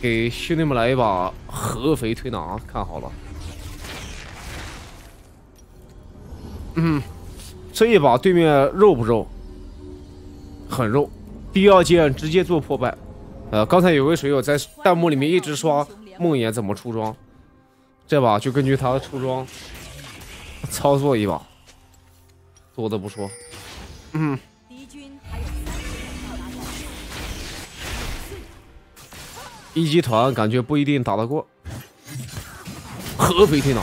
给兄弟们来一把合肥推拿，看好了。嗯，这一把对面肉不肉？很肉。第二件直接做破败。呃，刚才有位水友在弹幕里面一直刷梦魇怎么出装，这把就根据他的出装操作一把，多的不说。嗯。一级团感觉不一定打得过。合肥推拿，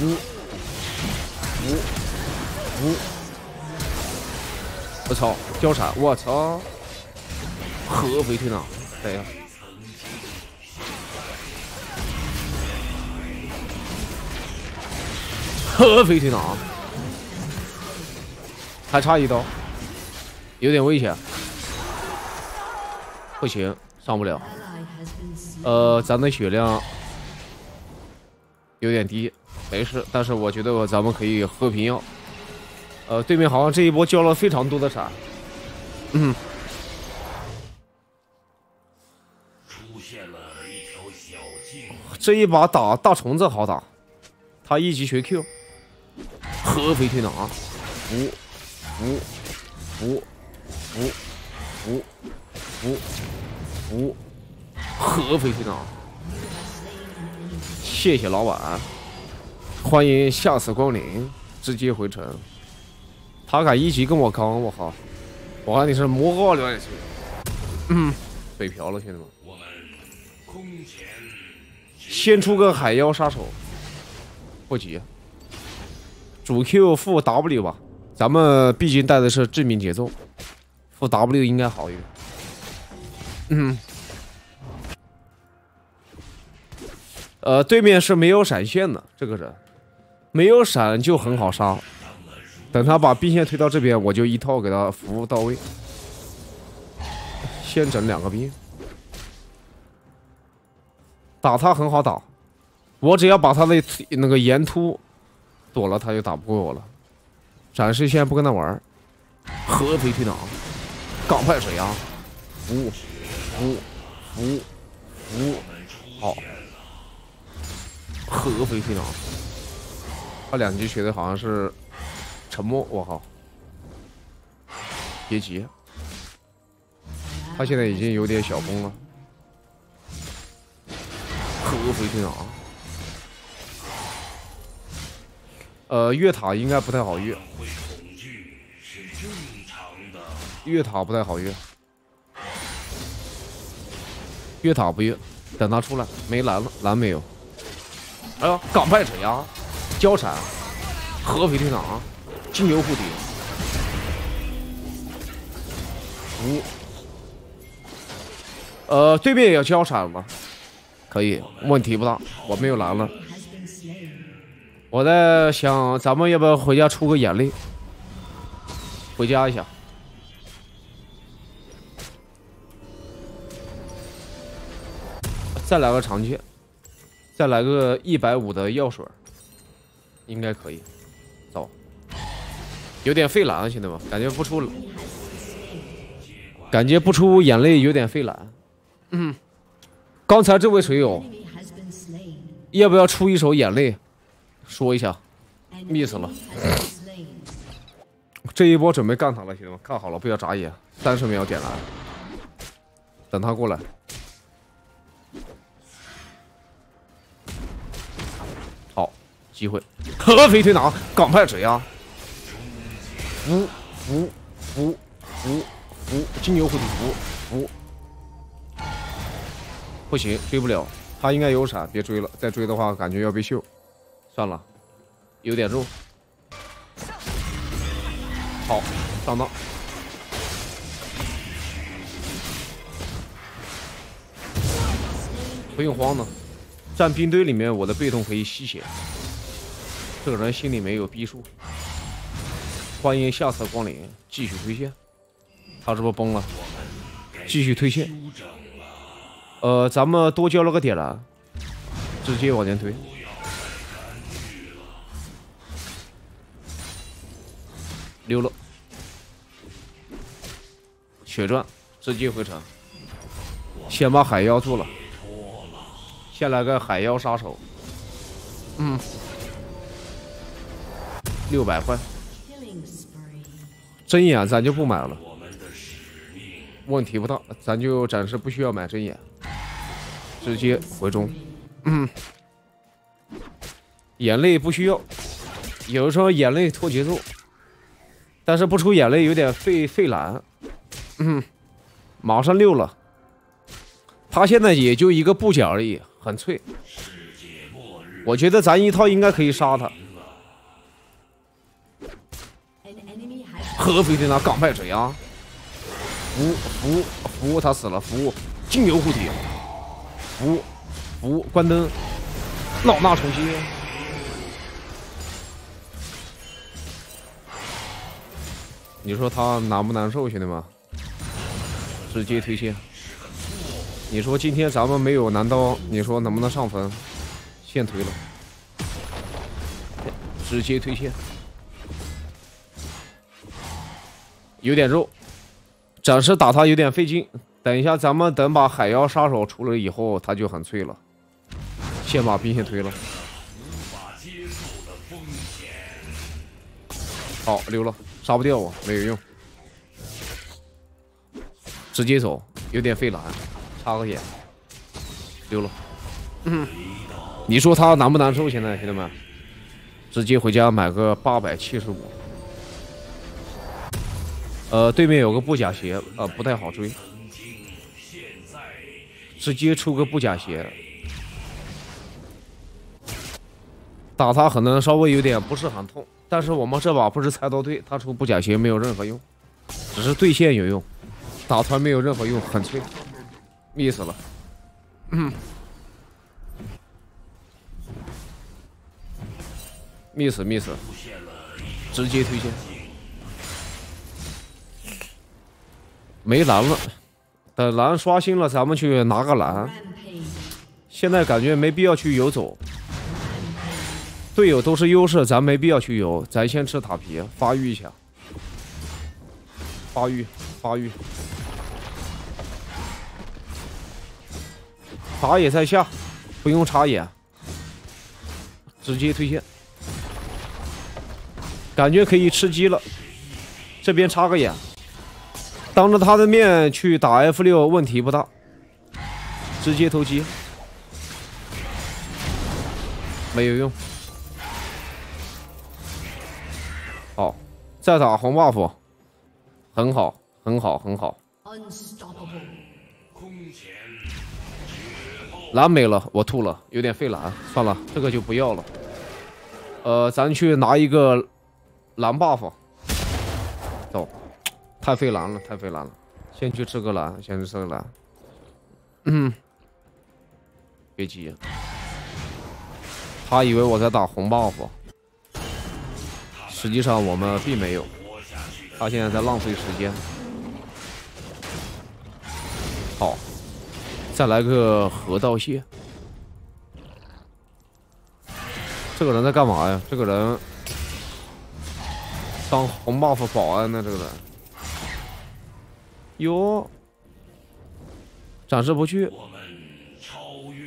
五五五，我操，貂蝉，我操。合肥推拿，等一下，合肥推拿，还差一刀，有点危险，不行，上不了。呃，咱的血量有点低，没事，但是我觉得咱们可以喝瓶药。呃，对面好像这一波交了非常多的闪，嗯。出现了一条小径这一把打大虫子好打，他一级学 Q，合肥推拿，五五五五五五五，合肥推拿，谢谢老板，欢迎下次光临，直接回城。他敢一级跟我刚，我靠，我看你是魔号流也行，嗯，北漂了，兄弟们。我们空前。先出个海妖杀手，不急，主 Q 副 W 吧，咱们毕竟带的是致命节奏，副 W 应该好一点。嗯，呃，对面是没有闪现的，这个人没有闪就很好杀，等他把兵线推到这边，我就一套给他服务到位，先整两个兵。打他很好打，我只要把他的那个岩突躲了，他就打不过我了。暂时先不跟他玩。合肥推拿，港派水压，服务，服务，服，服，好。合肥推拿，他两局学的好像是沉默，我靠，别急，他现在已经有点小崩了。合肥推拿，呃，越塔应该不太好越，越塔不太好越，越塔不越，等他出来，没蓝了，蓝没有。哎呦，港派谁啊，交闪，合肥队长，金牛护体，五，呃，对面也要交闪了。可以，问题不大。我没有蓝了，我在想，咱们要不要回家出个眼泪？回家一下，再来个长剑，再来个一百五的药水，应该可以。走，有点费蓝啊，兄弟们，感觉不出，感觉不出眼泪，有点费蓝。嗯。刚才这位水友，要不要出一首眼泪？说一下，miss 了。这一波准备干他了，兄弟们，看好了，不要眨眼。三十秒点蓝，等他过来。机会。合肥推拿，港派水压。服服服服服，金牛护体服服。不行，追不了，他应该有闪，别追了，再追的话感觉要被秀，算了，有点肉。好，上当，不用慌呢，站兵堆里面，我的被动可以吸血。这个人心里没有逼数，欢迎下次光临，继续推线。他是不是崩了？继续推线。呃，咱们多交了个点蓝，直接往前推。溜了，血赚，直接回城。先把海妖做了，先来个海妖杀手。嗯，六百块。针眼咱就不买了，问题不大，咱就暂时不需要买针眼，直接回中。嗯，眼泪不需要，有时候眼泪拖节奏，但是不出眼泪有点费费蓝。嗯，马上六了，他现在也就一个部件而已，很脆。我觉得咱一套应该可以杀他。合肥的那港派者呀，服服服，他死了，服金牛护体，服服关灯，老衲重新。你说他难不难受，兄弟们？直接推线。你说今天咱们没有男刀，你说能不能上分？线推了，直接推线。有点肉，暂时打他有点费劲。等一下，咱们等把海妖杀手出了以后，他就很脆了。先把兵线推了。好，溜了，杀不掉我，没有用。直接走，有点费蓝，插个眼，溜了。嗯，你说他难不难受？现在兄弟们，直接回家买个八百七十五。呃，对面有个布甲鞋，呃，不太好追，直接出个布甲鞋，打他可能稍微有点不是很痛，但是我们这把不是菜刀队，他出布甲鞋没有任何用，只是对线有用，打团没有任何用，很脆，miss 了，嗯，miss miss，直接推线。没蓝了，等蓝刷新了，咱们去拿个蓝。现在感觉没必要去游走，队友都是优势，咱没必要去游，咱先吃塔皮发育一下，发育发育，打野在下，不用插眼，直接推线，感觉可以吃鸡了，这边插个眼。当着他的面去打 F 六问题不大，直接偷鸡，没有用。好，再打红 buff，很好，很好，很好。蓝没了，我吐了，有点费蓝，算了，这个就不要了。呃，咱去拿一个蓝 buff，太费蓝了，太费蓝了，先去吃个蓝，先去吃个蓝。嗯，别急，他以为我在打红 buff，实际上我们并没有。他现在在浪费时间。好，再来个河道蟹。这个人在干嘛呀？这个人当红 buff 保安呢？这个人。哟，暂时不去，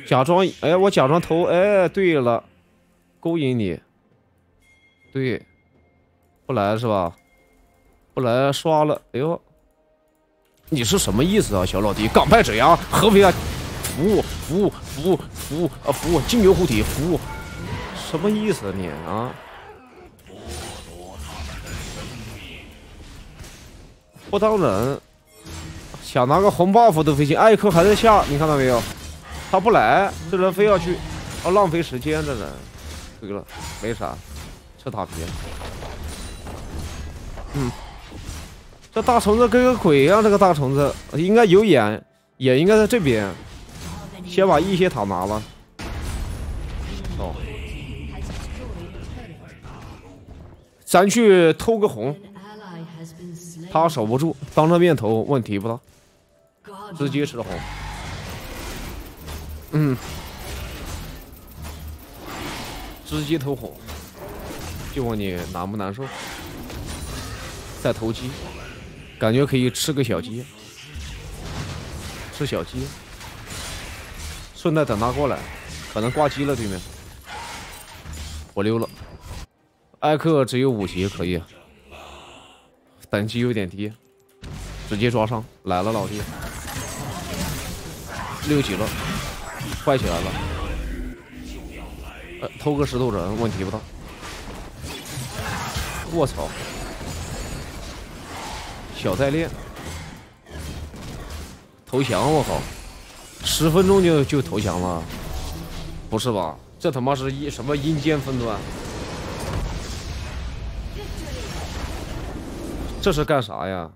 假装哎，我假装投哎，对了，勾引你，对，不来是吧？不来刷了，哎呦，你是什么意思啊，小老弟？港派者呀，合肥啊，服务服务服务服务啊，服务金牛护体服务，什么意思你啊？不当人。想拿个红 buff 都费劲，艾克还在下，你看到没有？他不来，这人非要去，要浪费时间，这人，对了，没啥，吃塔皮。嗯，这大虫子跟个鬼一样，这个大虫子应该有眼，眼应该在这边，先把一血塔拿了。哦，咱去偷个红，他守不住，当着面投问题不大。直接吃红，嗯，直接投红，就问你难不难受？再投鸡，感觉可以吃个小鸡，吃小鸡，顺带等他过来，可能挂机了对面。我溜了，艾克只有五级可以，等级有点低，直接抓上来了老弟，六级了，坏起来了，呃，偷个石头人问题不大。我操，小代练。投降！我靠，十分钟就就投降了，不是吧？这他妈是一什么阴间分段？这是干啥呀？